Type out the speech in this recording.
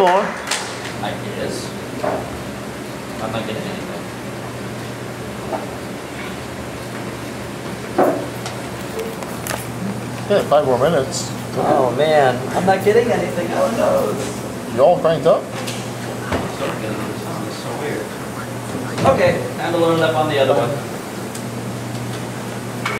More? I guess. I'm not getting anything. Yeah, five more minutes. Oh man, I'm not getting anything. Oh no. You all cranked up? Okay, and a little up on the other one.